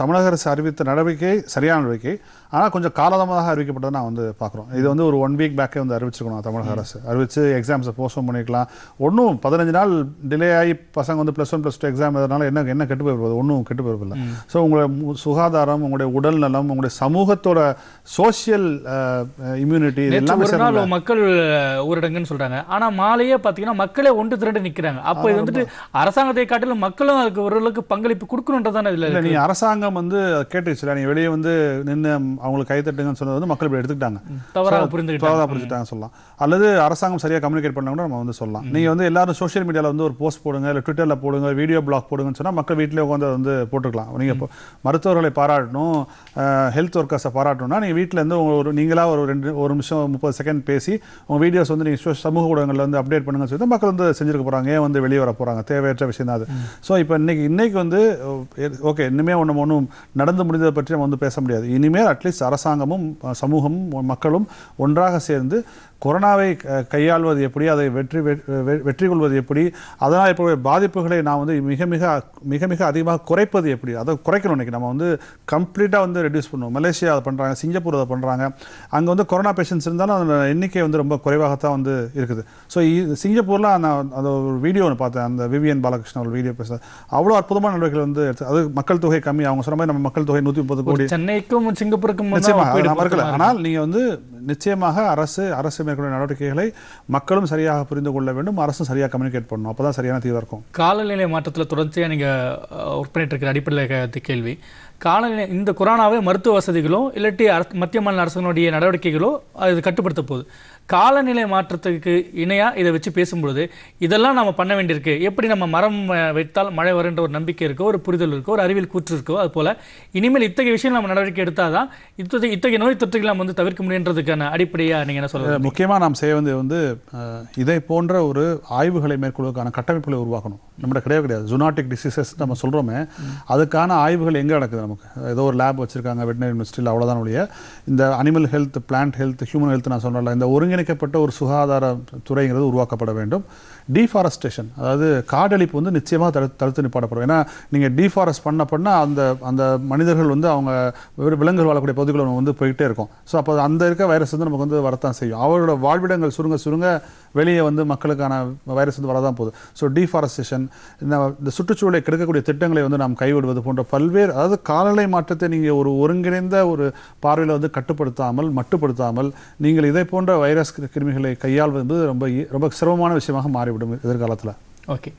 தமிழக அரசு அறிவித்த நடவடிக்கை சரியான நடவடிக்கை. ஆனால் கொஞ்சம் காலதாமதாக அறிவிக்கப்பட்டதை நான் வந்து பார்க்குறோம். இது வந்து ஒரு ஒன் வீக் பேக்கே வந்து அறிவிச்சிருக்கணும் தமிழக அரசு. அறிவிச்சு எக்ஸாம்ஸை போஸ்ட்போன் பண்ணிக்கலாம். ஒன்றும் பதினஞ்சு நாள் டிலே ஆகி பசங்க வந்து plus one plus two exam எதனால என்ன என்ன கெட்டு போயிருப்பது ஒன்றும் கெட்டு போயிருப்பில்ல ஸோ உங்களுடைய சுகாதாரம் உங்களுடைய உடல் நலம் உங்களுடைய சமூகத்தோட சோஷியல் இம்யூனிட்டி எல்லாமே ஒரு நாள் மக்கள் ஊரடங்குன்னு சொல்றாங்க. ஆனா மாலையே பாத்தீங்கன்னா மக்களே ஒன்று திரண்டு நிக்கிறாங்க. அப்போ இது வந்துட்டு அரசாங்கத்தை காட்டிலும் மக்களும் அதுக்கு ஓரளவுக்கு பங்களிப்பு கொடுக்கணுன்றதானே இல்லை. நீ அரசாங்கம் வந்து கேட்டுச்சுல நீ வெளியே வந்து நின்று அவங்களுக்கு கை தட்டுங்கன்னு சொன்னது வந்து மக்கள் இப்படி எடுத்துக்கிட்டாங்க. தவறாக புரிஞ்சுட்டாங்க சொல்லலாம். அல்லது அரசாங்கம் சரியா கம்யூனிகேட் பண்ணா கூட நம்ம வந்து சொல்லலாம். நீங்க வந்து எல்லாரும் சோஷியல் மீடியால வந்து ஒரு போஸ்ட் போடுங்க இல்லை ட்விட்டர்ல போடுங்க வீடியோ பிளாக் போடுங்கன்னு சொன்னா மக்கள் வீட்டிலே உட்காந்து அதை வந்து போட்டுக்கலாம். நீங்க இப்போ மருத்துவர்களை பாராட்டணும் ஹெல்த் ஒர்க்கர்ஸை பாராட்டணும்னா நீங்க வீட்டில் இருந்து உங்க ஒரு நீங்களா ஒரு ரெண்டு ஒரு நிமிஷம் முப்பது செகண்ட் பேசி உங்க வீடியோஸ் வந்து நீங்க சோ- சமூக ஊடகங்கள்ல வந்து அப்டேட் பண்ணுங்கன்னு சொல்லி மக்கள் வந்து செஞ்சிருக்க போறாங்க. ஏன் வந்து வெளியே வர போறாங்க? தேவையற்ற விஷயம் தான் அது. ஸோ இப்போ இன்னைக்கு இன்னைக்கு வந்து ஓகே இனிமேல் ஒன்று ஒன்றும் நடந்து முடிந்ததை பற்றி நம்ம வந்து பேச முடியாது. இனிமேல் அட்லீஸ்ட் அரசாங்கமும் சமூகமும் மக்களும் ஒன்றாக சேர்ந்து கொரோனாவை கையாள்வது எப்படி அதை வெற்றி வெற்றி கொள்வது எப்படி அதனால் இப்போ பாதிப்புகளை நான் வந்து மிக மிக மிக மிக அதிகமாக குறைப்பது எப்படி அதை குறைக்கணும் இன்னைக்கு. நம்ம வந்து கம்ப்ளீட்டாக வந்து ரெடியூஸ் பண்ணுவோம். மலேசியா அதை பண்ணுறாங்க சிங்கப்பூர் அதை பண்ணுறாங்க அங்கே வந்து கொரோனா பேஷண்ட்ஸ் இருந்தாலும் அந்த எண்ணிக்கை வந்து ரொம்ப குறைவாகத்தான் வந்து இருக்குது. ஸோ சிங்கப்பூரில் நான் அந்த ஒரு வீடியோ ஒன்று பார்த்தேன் அந்த விவிஎன் பாலகிருஷ்ணன் ஒரு வீடியோ பேச அவ்வளோ அற்புதமான நடவடிக்கைகள் வந்து அது மக்கள் தொகை கம்மி அவங்க சொன்ன மாதிரி நம்ம மக்கள் தொகை நூற்றி முப்பது கோடி. சென்னைக்கும் சிங்கப்பூருக்கும் நிச்சயமாக ஆனால் நீங்க வந்து நிச்சயமாக அரசு அரசு மேற்கொண்ட நடவடிக்கைகளை மக்களும் சரியாக புரிந்து கொள்ள வேண்டும் அரசும் சரியாக கம்யூனிகேட் பண்ணணும். அப்பதான் சரியான தீர்வு இருக்கும். காலநிலை மாற்றத்தில் தொடர்ச்சியாக நீங்கள் ஒர்க் பண்ணிட்டு இருக்கிற அடிப்படையில் கேள்வி. காலநிலை இந்த கொரோனாவை மருத்துவ வசதிகளோ இல்லாட்டி மத்திய மாநில அரசுகளுடைய நடவடிக்கைகளோ அது கட்டுப்படுத்த போகுது. காலநிலை மாற்றத்துக்கு இணையாக இதை வச்சு பேசும்பொழுது இதெல்லாம் நம்ம பண்ண வேண்டியிருக்கு. எப்படி நம்ம மரம் வைத்தால் மழை வருன்ற ஒரு நம்பிக்கை இருக்கோ ஒரு புரிதல் இருக்கோ ஒரு அறிவியல் கூற்று இருக்கோ அது போல் இனிமேல் இத்தகைய விஷயம் நம்ம நடவடிக்கை எடுத்தால் தான் இத்தகைய இத்தகைய நோய் தொற்றுகளை நம்ம வந்து தவிர்க்க முடியுன்றதுக்கான அடிப்படையாக நீங்கள் என்ன சொல்லுங்கள் முக்கியமாக நாம் செய்ய வேண்டியது வந்து இதை போன்ற ஒரு ஆய்வுகளை மேற்கொள்வதற்கான கட்டமைப்புகளை உருவாக்கணும். நம்மகிட்ட கிடையவே கிடையாது. ஜுனாட்டிக் டிசீசஸ் நம்ம சொல்கிறோமே அதுக்கான ஆய்வுகள் எங்கே நடக்குது நமக்கு? ஏதோ ஒரு லேப் வச்சுருக்காங்க வெட்டினரி யூனிவர்சிட்டியில் அவ்வளோதான் ஒழிய இந்த animal health plant health human health நான் சொன்னல இந்த ஒருங்கிணைக்கப்பட்ட ஒரு சுகாதார துறைங்கிறது உருவாக்கப்பட வேண்டும். டீஃபாரஸ்டேஷன் அதாவது காடழிப்பு வந்து நிச்சயமாக தடு தடுத்து நிப்பாடப்படும் ஏன்னா நீங்கள் டீஃபாரஸ்ட் பண்ண பண்ண அந்த அந்த மனிதர்கள் வந்து அவங்க வெறும் விலங்குகள் வாழக்கூடிய பகுதிகளில் வந்து போயிட்டே இருக்கும். ஸோ அப்போ அந்த இருக்க வைரஸ் வந்து நமக்கு வந்து வரத்தான் செய்யும். அவரோட வாழ்விடங்கள் சுருங்க சுருங்க வெளியே வந்து மக்களுக்கான வைரஸ் வந்து வரதான் போகுது. ஸோ டீஃபாரஸ்டேஷன் இந்த இந்த சுற்றுச்சூழலை கெடுக்கக்கூடிய திட்டங்களை வந்து நாம் கைவிடுவது போன்ற பல்வேறு அதாவது காலநிலை மாற்றத்தை நீங்கள் ஒரு ஒருங்கிணைந்த ஒரு பார்வையில் வந்து கட்டுப்படுத்தாமல் மட்டுப்படுத்தாமல் நீங்கள் இதை போன்ற வைரஸ் கிருமிகளை கையாள்வது என்பது ரொம்ப ரொம்ப சிரமமான விஷயமாக மாறிவிடும் எதிர்காலத்தில். ஓகே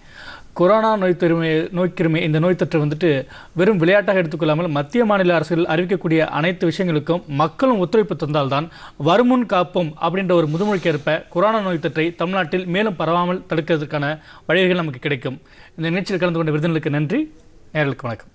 கொரோனா நோய் திருமை நோய்க்கிருமி இந்த நோய் தொற்று வந்துட்டு வெறும் விளையாட்டாக எடுத்துக்கொள்ளாமல் மத்திய மாநில அரசுகள் அறிவிக்கக்கூடிய அனைத்து விஷயங்களுக்கும் மக்களும் ஒத்துழைப்பு தந்தால்தான் வருமுன் காப்போம் அப்படின்ற ஒரு முதுமொழிக்கு ஏற்ப கொரோனா நோய் தொற்றை தமிழ்நாட்டில் மேலும் பரவாமல் தடுக்கிறதுக்கான வழிகள் நமக்கு கிடைக்கும். இந்த நிகழ்ச்சியில் கலந்து கொண்ட விருந்தினருக்கு நன்றி. நேர்களுக்கு வணக்கம்.